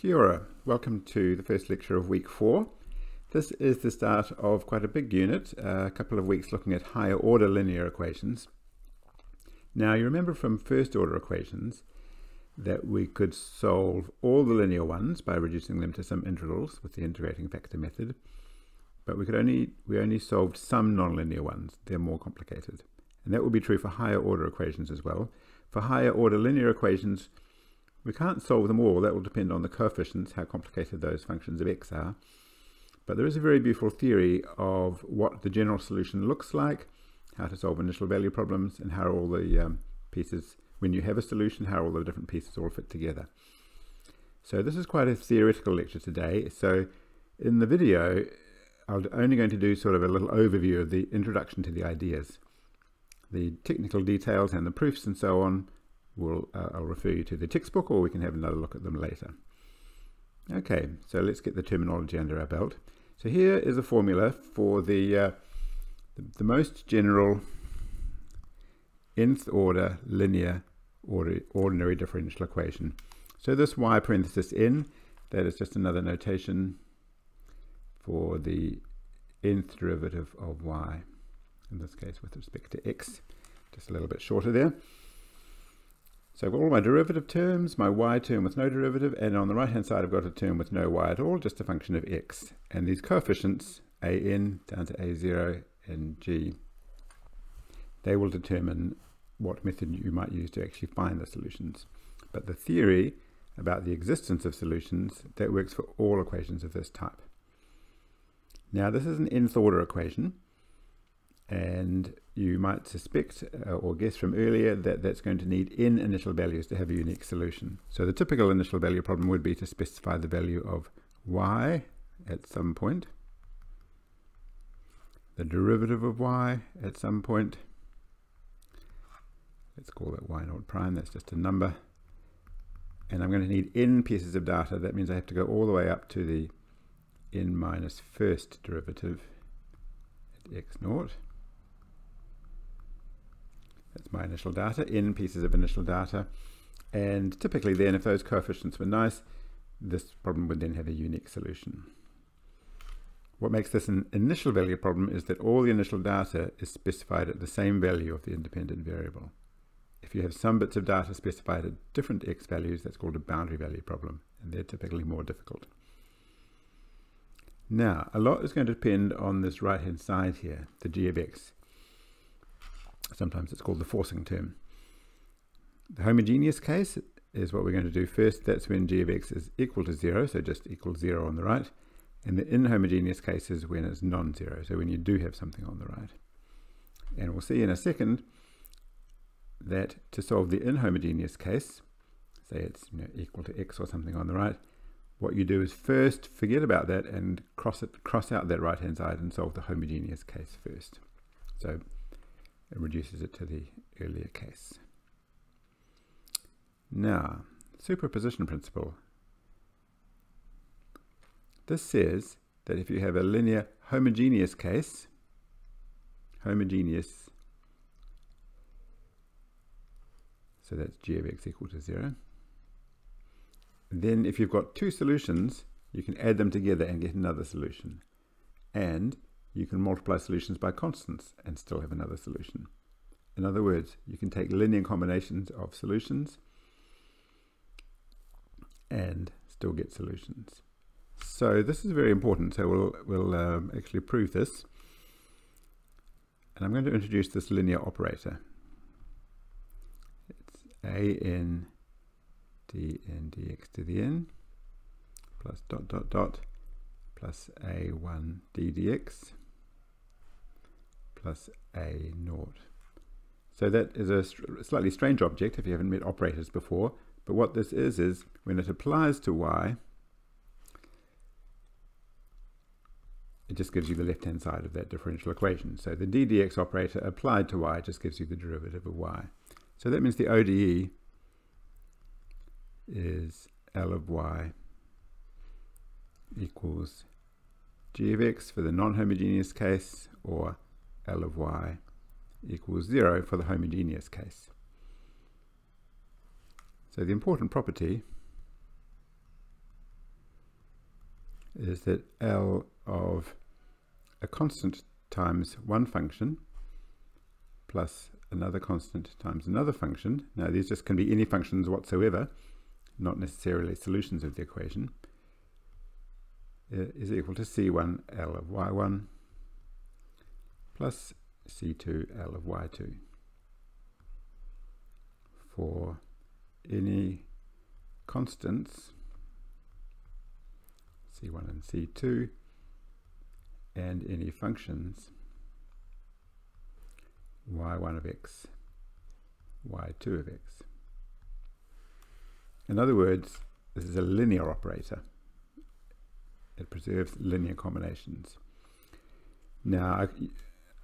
Kia ora. Welcome to the first lecture of week four. This is the start of quite a big unit, a couple of weeks looking at higher order linear equations. Now you remember from first order equations that we could solve all the linear ones by reducing them to some integrals with the integrating factor method, but we could only we only solved some nonlinear ones. They're more complicated. And that will be true for higher order equations as well. For higher order linear equations, we can't solve them all. That will depend on the coefficients, how complicated those functions of x are. But there is a very beautiful theory of what the general solution looks like, how to solve initial value problems, and how all the um, pieces, when you have a solution, how all the different pieces all fit together. So this is quite a theoretical lecture today. So in the video, I'm only going to do sort of a little overview of the introduction to the ideas. The technical details and the proofs and so on, will uh, I'll refer you to the textbook or we can have another look at them later. Okay, so let's get the terminology under our belt. So here is a formula for the, uh, the, the, most general nth order linear order, ordinary differential equation. So this y parenthesis n, that is just another notation for the nth derivative of y, in this case with respect to x, just a little bit shorter there. So I've got all my derivative terms, my y term with no derivative, and on the right hand side I've got a term with no y at all, just a function of x. And these coefficients, a n down to a0 and g, they will determine what method you might use to actually find the solutions. But the theory about the existence of solutions, that works for all equations of this type. Now this is an nth order equation, and you might suspect uh, or guess from earlier that that's going to need n initial values to have a unique solution. So the typical initial value problem would be to specify the value of y at some point, the derivative of y at some point, let's call it y naught prime, that's just a number, and I'm going to need n pieces of data, that means I have to go all the way up to the n minus first derivative at x naught. That's my initial data, n pieces of initial data. And typically then, if those coefficients were nice, this problem would then have a unique solution. What makes this an initial value problem is that all the initial data is specified at the same value of the independent variable. If you have some bits of data specified at different x values, that's called a boundary value problem, and they're typically more difficult. Now, a lot is going to depend on this right-hand side here, the g of x. Sometimes it's called the forcing term. The homogeneous case is what we're going to do first. That's when g of x is equal to 0, so just equals 0 on the right. And the inhomogeneous case is when it's non-zero, so when you do have something on the right. And we'll see in a second that to solve the inhomogeneous case, say it's you know, equal to x or something on the right, what you do is first forget about that and cross it, cross out that right-hand side and solve the homogeneous case first. So it reduces it to the earlier case. Now, superposition principle. This says that if you have a linear homogeneous case, homogeneous, so that's g of x equal to 0, then if you've got two solutions, you can add them together and get another solution. And you can multiply solutions by constants and still have another solution. In other words, you can take linear combinations of solutions and still get solutions. So this is very important. So we'll, we'll um, actually prove this. And I'm going to introduce this linear operator. It's a n d n dx to the n plus dot dot dot plus a1 d dx plus a naught. So that is a slightly strange object if you haven't met operators before. But what this is, is when it applies to y, it just gives you the left-hand side of that differential equation. So the d dx operator applied to y just gives you the derivative of y. So that means the ODE is L of y equals g of x for the non-homogeneous case, or L of y equals 0 for the homogeneous case. So the important property is that L of a constant times one function plus another constant times another function. Now these just can be any functions whatsoever, not necessarily solutions of the equation, uh, is equal to C1 L of Y1 plus C2 L of Y2 for any constants C1 and C2 and any functions y1 of x, y2 of x. In other words, this is a linear operator. It preserves linear combinations. Now, I,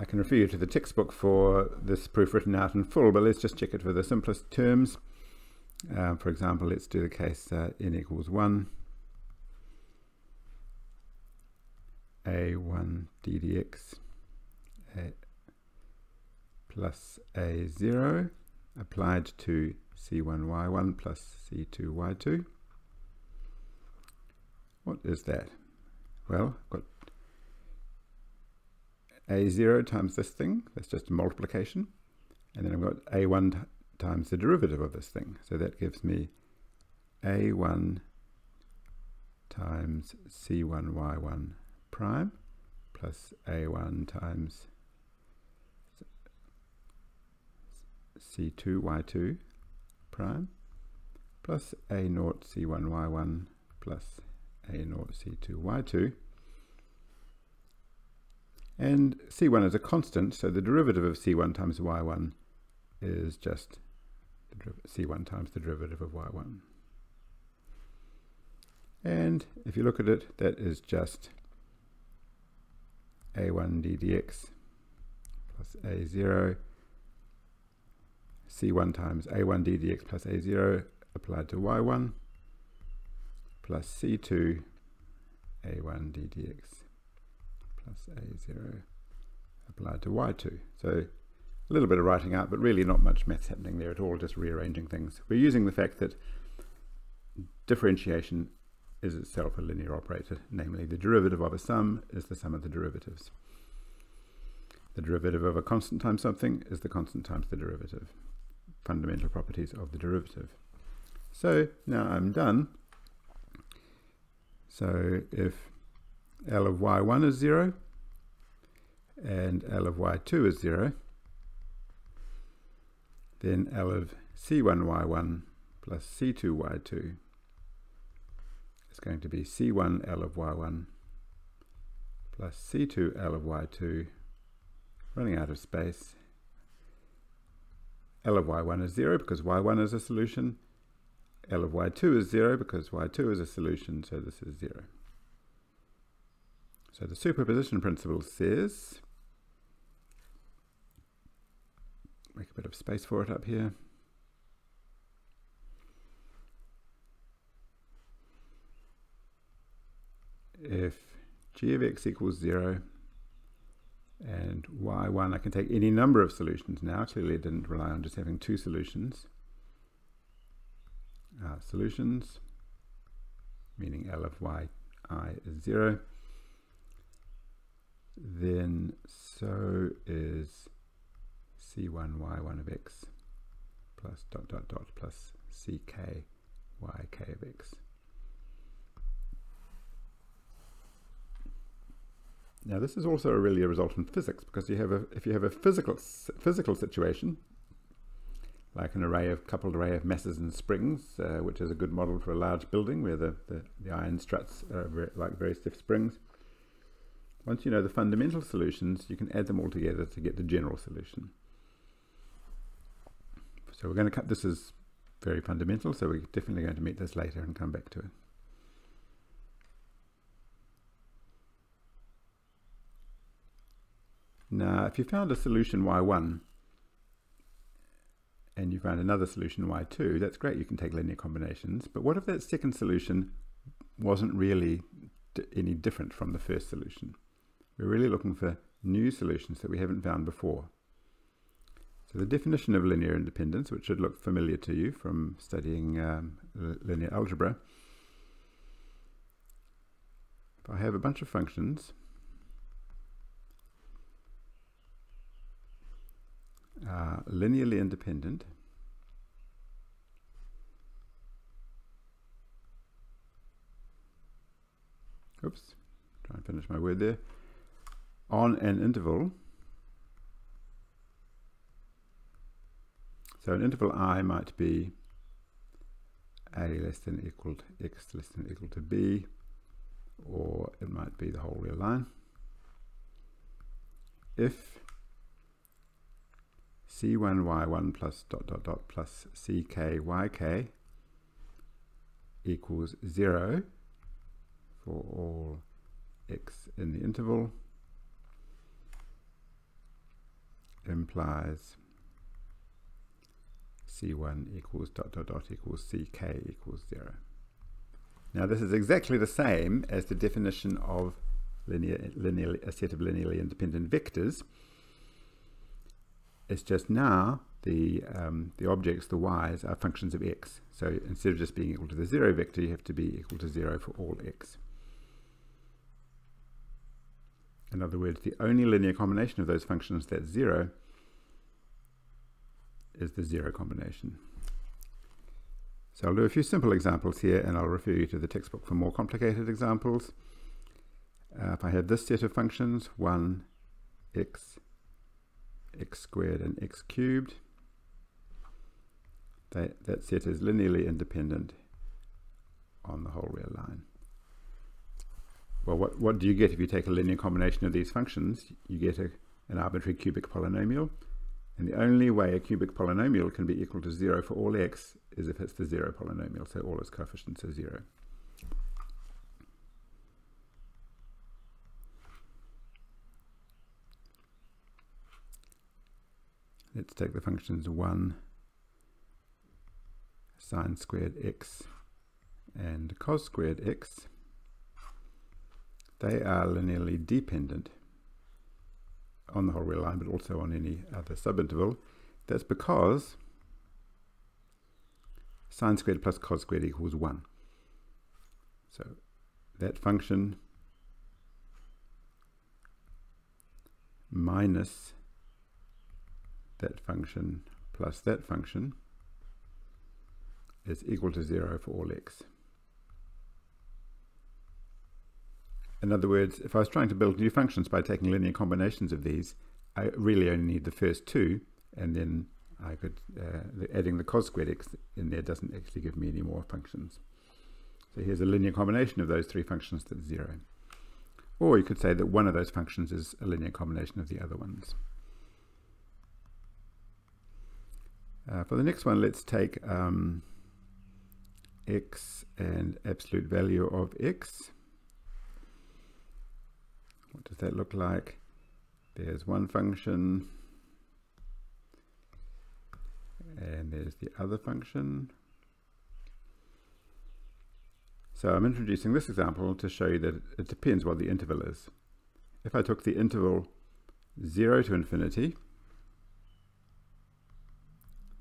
I can refer you to the textbook for this proof written out in full, but let's just check it for the simplest terms. Um, for example, let's do the case uh, n equals 1, a1 d dx, a, plus a0 applied to c1y1 plus c2y2. What is that? Well, I've got a0 times this thing, that's just a multiplication, and then I've got a1 times the derivative of this thing, so that gives me a1 times c1y1 prime plus a1 times c2 y2 prime plus a0 c1y1 plus a naught c2 y2 and c1 is a constant so the derivative of c1 times y1 is just c1 times the derivative of y1 and if you look at it that is just a1 d dx plus a0 c1 times a1 d dx plus a0 applied to y1 plus c2 a1 d dx plus a0 applied to y2. So a little bit of writing out, but really not much maths happening there at all, just rearranging things. We're using the fact that differentiation is itself a linear operator, namely the derivative of a sum is the sum of the derivatives. The derivative of a constant times something is the constant times the derivative fundamental properties of the derivative. So now I'm done. So if L of y1 is 0 and L of y2 is 0, then L of c1y1 plus c2y2 is going to be c1 L of y1 plus c2 L of y2 running out of space L of y1 is 0 because y1 is a solution. L of y2 is 0 because y2 is a solution, so this is 0. So the superposition principle says, make a bit of space for it up here. If g of x equals 0, and y1, I can take any number of solutions now. Clearly it didn't rely on just having two solutions. Uh, solutions, meaning L of y i is 0. Then so is c1 y1 of x plus dot dot dot plus ck yk of x. Now this is also really a result in physics because you have a if you have a physical physical situation like an array of coupled array of masses and springs, uh, which is a good model for a large building where the, the, the iron struts are very, like very stiff springs. Once you know the fundamental solutions, you can add them all together to get the general solution. So we're going to cut this as very fundamental, so we're definitely going to meet this later and come back to it. Now, if you found a solution y1 and you found another solution y2, that's great, you can take linear combinations. But what if that second solution wasn't really any different from the first solution? We're really looking for new solutions that we haven't found before. So the definition of linear independence, which should look familiar to you from studying um, linear algebra, if I have a bunch of functions uh, linearly independent oops try and finish my word there on an interval. So an interval i might be a less than equal to x less than equal to b or it might be the whole real line. If c1y1 plus dot dot dot plus ck equals 0 for all x in the interval implies c1 equals dot dot dot equals ck equals 0. Now this is exactly the same as the definition of linear, linear, a set of linearly independent vectors. It's just now the, um, the objects, the y's, are functions of x. So instead of just being equal to the 0 vector, you have to be equal to 0 for all x. In other words, the only linear combination of those functions that's 0 is the 0 combination. So I'll do a few simple examples here and I'll refer you to the textbook for more complicated examples. Uh, if I have this set of functions, 1, x, x squared and x cubed, they, that set is linearly independent on the whole real line. Well, what, what do you get if you take a linear combination of these functions? You get a, an arbitrary cubic polynomial. And the only way a cubic polynomial can be equal to 0 for all x is if it's the 0 polynomial, so all its coefficients are 0. Let's take the functions 1 sine squared x and cos squared x. They are linearly dependent on the whole real line, but also on any other subinterval. That's because sine squared plus cos squared equals 1. So that function minus that function plus that function is equal to 0 for all x. In other words, if I was trying to build new functions by taking linear combinations of these, I really only need the first two, and then I could, uh, adding the cos squared x in there doesn't actually give me any more functions. So here's a linear combination of those three functions that's zero. Or you could say that one of those functions is a linear combination of the other ones. Uh, for the next one, let's take um, x and absolute value of x. What does that look like? There's one function and there's the other function. So I'm introducing this example to show you that it depends what the interval is. If I took the interval 0 to infinity,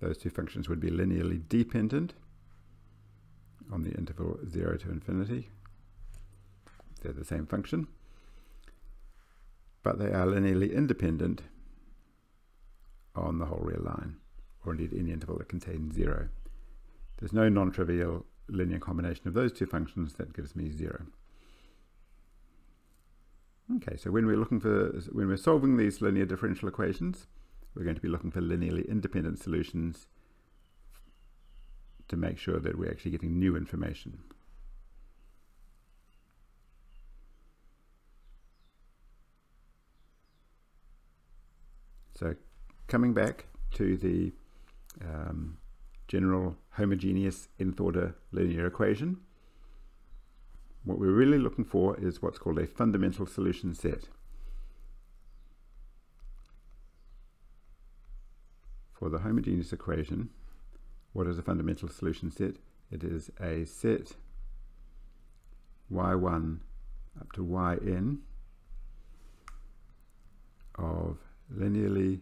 those two functions would be linearly dependent on the interval 0 to infinity. They're the same function but they are linearly independent on the whole real line, or indeed any interval that contains zero. There's no non-trivial linear combination of those two functions that gives me zero. Okay, so when we're looking for, when we're solving these linear differential equations, we're going to be looking for linearly independent solutions to make sure that we're actually getting new information. So coming back to the um, general homogeneous nth order linear equation, what we're really looking for is what's called a fundamental solution set. For the homogeneous equation, what is a fundamental solution set? It is a set y1 up to yn of linearly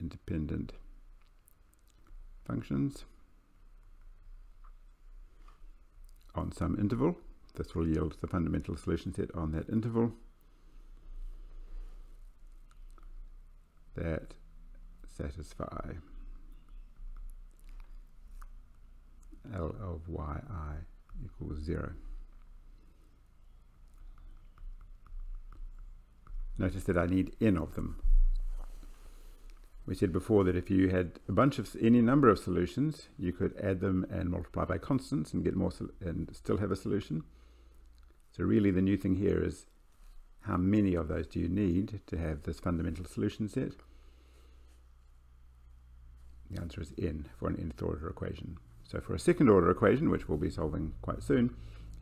independent functions on some interval this will yield the fundamental solution set on that interval that satisfy L of yi equals 0. Notice that I need n of them. We said before that if you had a bunch of any number of solutions, you could add them and multiply by constants and get more and still have a solution. So really the new thing here is how many of those do you need to have this fundamental solution set? The answer is n for an nth order equation. So for a second order equation, which we'll be solving quite soon,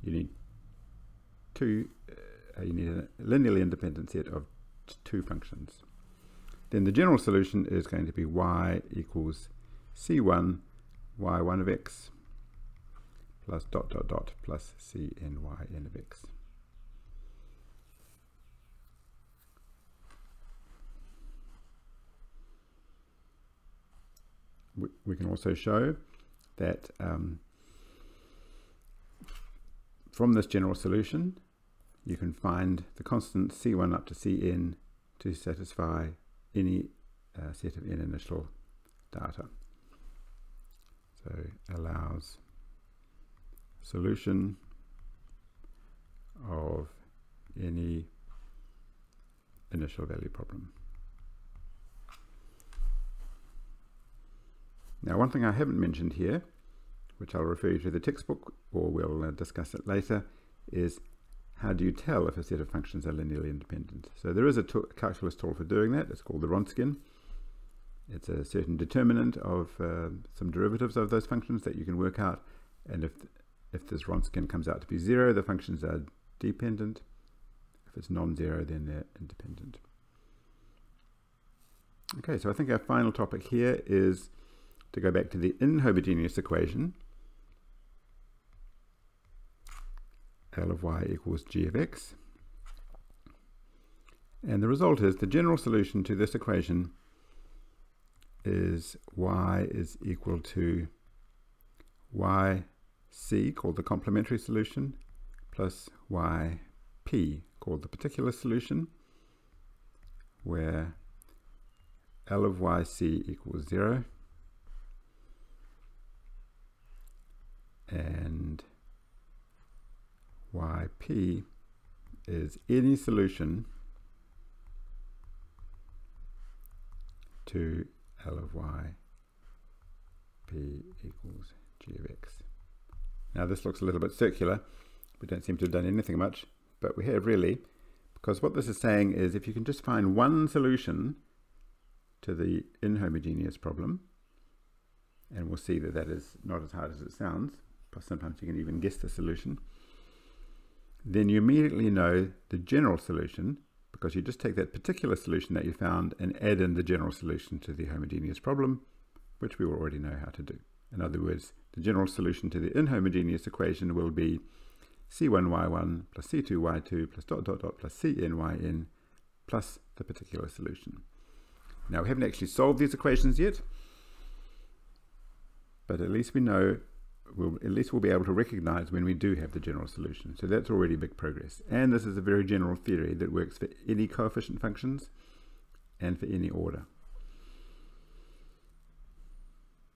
you need two, uh, you need a linearly independent set of two functions. Then the general solution is going to be y equals c1 y1 of x plus dot dot dot plus cny n of x. We, we can also show that um, from this general solution you can find the constant c1 up to cn to satisfy any uh, set of n initial data. So allows solution of any initial value problem. Now one thing I haven't mentioned here, which I'll refer you to the textbook or we'll uh, discuss it later, is how do you tell if a set of functions are linearly independent? So there is a calculus tool for doing that. It's called the Wronskian. It's a certain determinant of uh, some derivatives of those functions that you can work out. And if, if this Wronskian comes out to be zero, the functions are dependent. If it's non-zero, then they're independent. Okay, so I think our final topic here is to go back to the inhomogeneous equation L of y equals g of x. And the result is the general solution to this equation is y is equal to yc, called the complementary solution, plus yp, called the particular solution, where L of yc equals 0, and yp is any solution to L of y p equals g of x. Now this looks a little bit circular. We don't seem to have done anything much, but we have really, because what this is saying is if you can just find one solution to the inhomogeneous problem, and we'll see that that is not as hard as it sounds, sometimes you can even guess the solution, then you immediately know the general solution because you just take that particular solution that you found and add in the general solution to the homogeneous problem, which we already know how to do. In other words, the general solution to the inhomogeneous equation will be c1y1 plus c2y2 plus dot dot dot plus cnyn plus the particular solution. Now we haven't actually solved these equations yet, but at least we know we'll, at least we'll be able to recognize when we do have the general solution. So that's already big progress. And this is a very general theory that works for any coefficient functions and for any order.